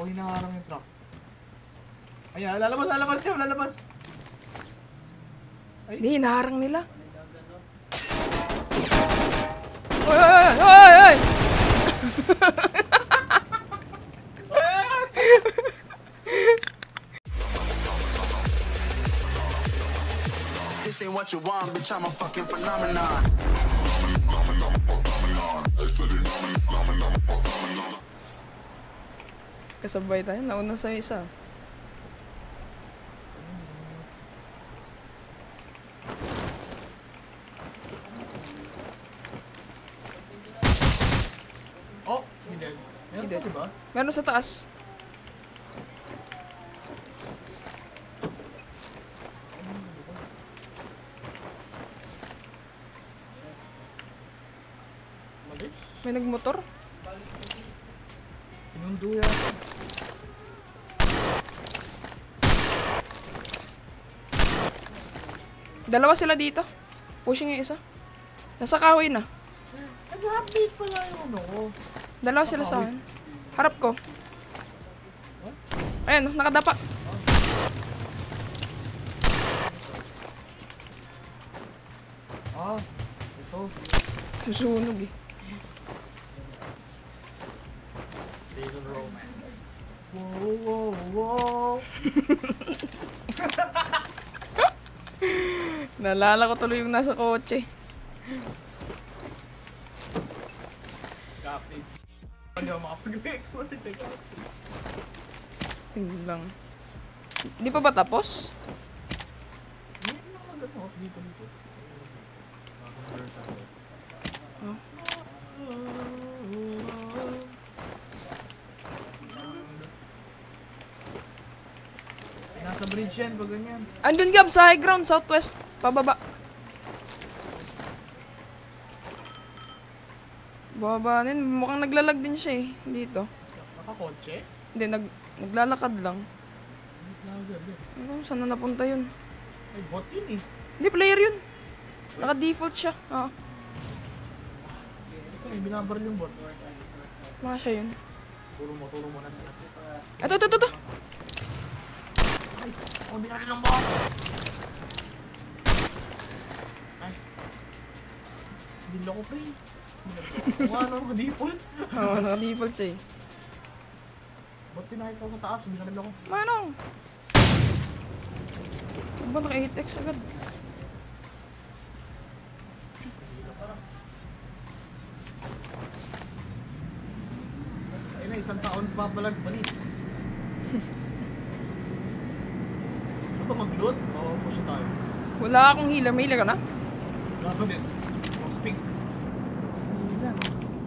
O, hinaharang yung truck. Ayan, lalabas, lalabas siya, lalabas. Hindi, hinaharang nila. Oy, oy, oy, oy! This ain't what you want, bitch. I'm a fucking phenomenon. Kasabay tayo, nauna sa isa. Oh, hindi. Meron pa, diba? Meron sa taas. May nagmotor. Pinundo yata. Dalawa sila dito. Pushing yung isa. Nasa kahoy na. Nag-update pala yung ano. Dalawa sila sa akin. Harap ko. Ayan, nakadapa. Ah, ito. Susunog eh. Whoa, whoa, whoa. Naalala ko tuloy yung nasa kotse. Copy. Hindi lang. Di pa ba tapos? Hindi. Oh. Nasa bridge yan pag ganyan. Andun Gab, sa high ground, southwest. Pababa. Bababa din. Mukhang naglalag din siya eh. Dito. Nakakotse? Hindi, nag, naglalakad lang. Ano, saan na napunta yun? Ay, bot yun eh. Hindi, player yun. Naka-default siya. Oo. Ito yung binabaril yung bot. Mga siya yun. Turo mo, turo mo nasa nasa. Ito, ito, ito, ito. Oh, binaril ng bot. Nice. Hindi ko pre. Kung ano, default. Oo, naka-default siya eh. Ba't tinahit ako sa taas? Binaril ako. Manong! Ano ba naka 8x agad? Ayun na, isang taon pa balag balis. Ano ba mag-load? O push tayo? Wala akong healer. May healer ka na? Wala pa din. Mas pink.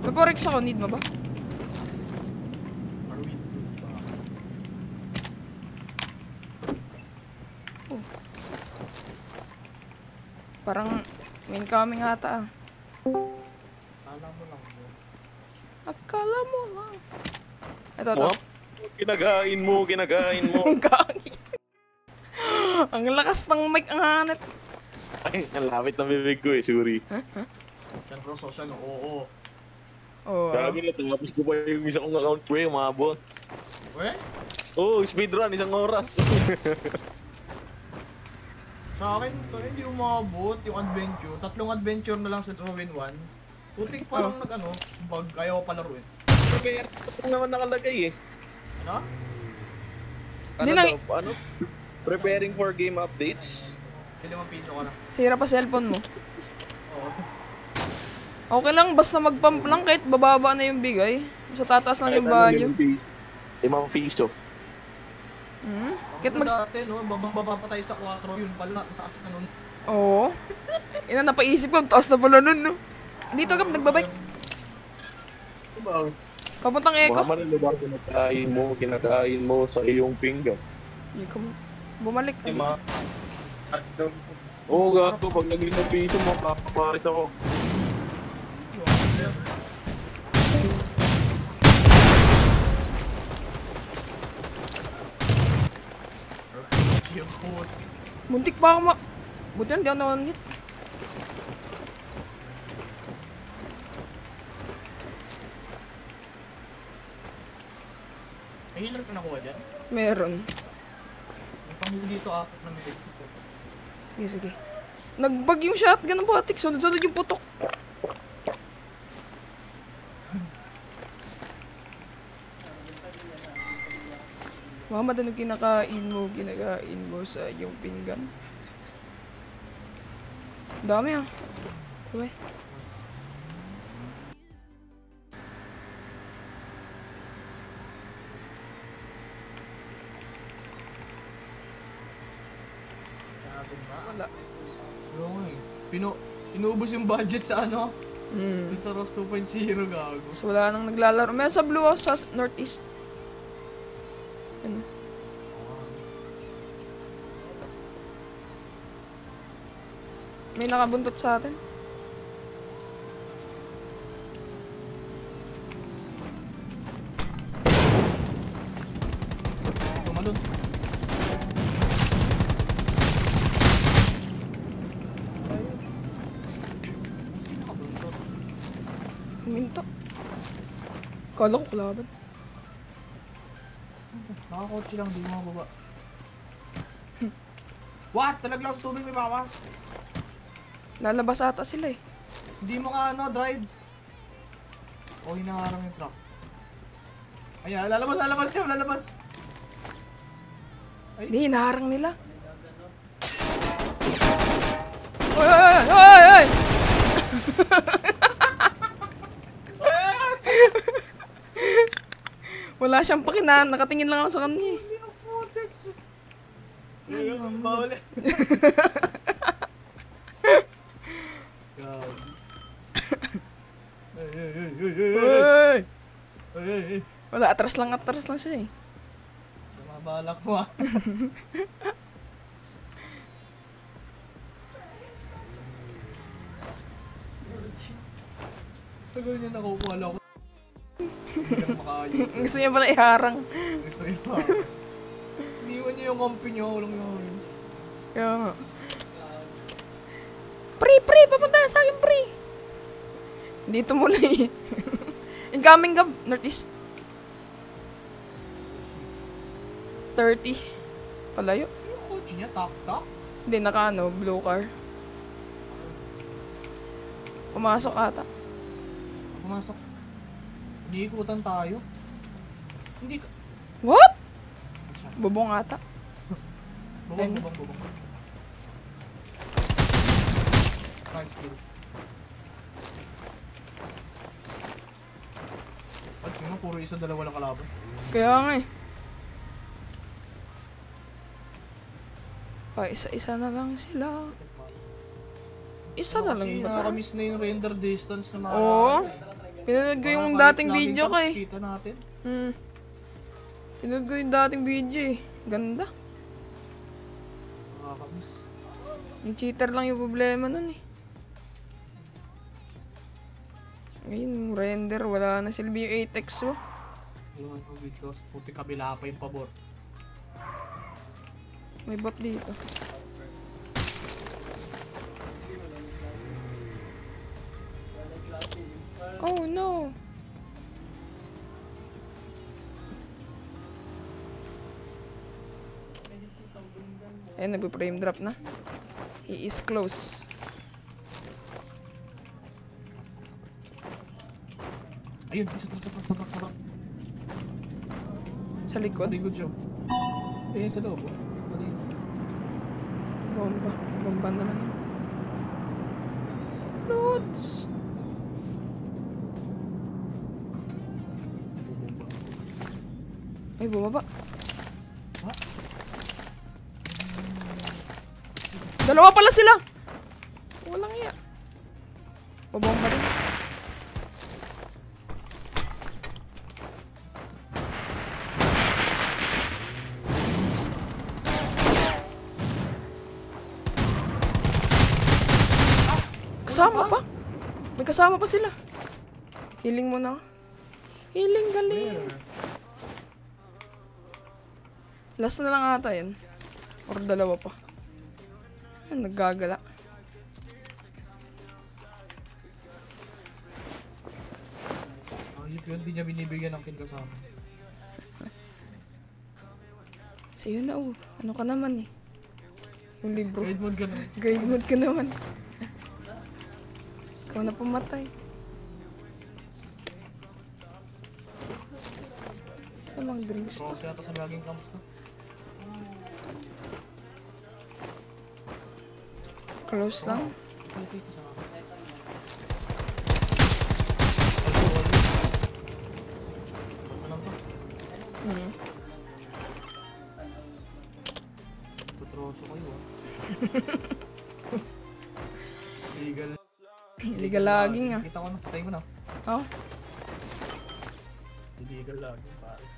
May forex ako. Need mo ba? Ba? Parang may incoming ata ah. Kala mo lang. Akala mo lang. Ito, ito. Wow. Kinagain mo, kinagain mo. Ang. Ang lakas ng mic ang hanap. Ay, ang lapit ng bibig ko eh, sorry. Yan bro, social no? Oo. Oh, ah. Gagi na, tapos ko pa yung isang kong account ko eh, umabot. We? Oo, oh, speedrun, isang oras. Sa akin, kung hindi umabot yung adventure, tatlong adventure na lang sa Ruin 1, putik parang nag ano, bug, ayaw ko palaruin. Ito naman nakalagay eh. Ano? Ano Hindi na- daw, ano? Preparing for game updates. Ilimang piso ka na. Sira pa cellphone mo. Oo. Okay lang, basta mag-pump lang kahit bababa na yung bigay. Basta tataas lang yung value. Limang piso. Hmm? Kahit mag... dati, no, babang baba pa tayo sa 4, yun pala, ang taas na nun. Oo. Ina, napaisip ko, ang taas na pala nun, no? Dito ka, nagbabike. Diba? Papuntang Eco. Mama na ba kinakain mo, kinakain mo sa iyong pinggan? Hindi ko bumalik. Di ma? Oo, gato. Pag naging na piso ako. Muntik pa ako ma... Buti lang, di ako nawanggit. May healer ka nakuha dyan? Meron. Panghuli dito apat na medit. Sige, sige. Nagbag yung shotgun ng batik. Sunod-sunod yung putok. Mama, ano kinakain mo, kinakain mo sa iyong pinggan? Dami ah. Uwe. Natin ba? Wala. Oo nga eh. Pinu inuubos yung budget sa ano? Hmm. Dun sa Ross 2.0 gago. So wala nang naglalaro. Meron sa blue house sa northeast. Ano? May nakabuntot sa atin. Huminto. Kala ko kalaban. Nakakotse lang, di mo mababa. What? Talaglang sa tubig may bawas. Lalabas ata sila eh. Hindi mo ka ano, drive. O, hinaharang yung truck. Ayan, lalabas, lalabas siya, lalabas. Hindi, hinaharang nila. Oy, oy, oy, oy, oy! Wala siyang pakinan. Nakatingin lang ako sa kanya eh. Ay. Wala, atras lang, atras lang siya eh. Mabalak mo ah. Tagal niya nakukuha lang ako. Gusto niya pala iharang. Gusto niya pa. Iniwan niya yung kampi niya. Walang yun. Kaya nga. Pre, pre! Papunta ka sa akin, pre! Dito muna eh. Incoming gab, northeast. 30. Palayo. Yung kotse niya, tak-tak. Hindi, naka ano, blue car. Pumasok ata. Pumasok. Hindi ikutan tayo. Hindi ka... What? Bubong ata. Bubong, Ano? bubong, bubong. Right skill. At sino, puro isa dalawa lang kalaban. Kaya nga eh. Pa, isa-isa na lang sila. Isa na lang Kasi ba? nakakamiss na yung render distance na mga... Oo. Pinanood ko yung dating video ko eh. Kita natin. Hmm. Pinanood ko yung dating video eh. Ganda. Nakakamiss. Yung cheater lang yung problema nun eh. Ngayon, yung render, wala na silbi yung 8x mo. Wala nang videos. Puti kabila pa yung pabor. May bot dito. Oh no! Ayun, nagpo-frame drop na. He is close. Ayun, isa truck, sa truck, sa truck, sa truck. Sa likod. Job. Ayun, sa loob. Mali. Bomba. Bomba na lang yan. Ay, bumaba. Dalawa pala sila! Walang iya. Babomba rin. Kasama pa? May kasama pa sila. Healing mo na. Healing galing. Last na lang ata yun. Or dalawa pa. Ay, naggagala. Ayun yun, hindi niya binibigyan ng kill kasama. Sa'yo na, oh. Ano ka naman eh? Yung libro. Grade mode ka na. Grade mode ka naman. Ikaw na pumatay. Ano mga drinks to? Cross yata sa laging camps to. Lang to? Hmm. Tutroso kayo ah. Legal. Illegal laging ah. Kita ko na, patay mo na. Oh, Illegal laging pare.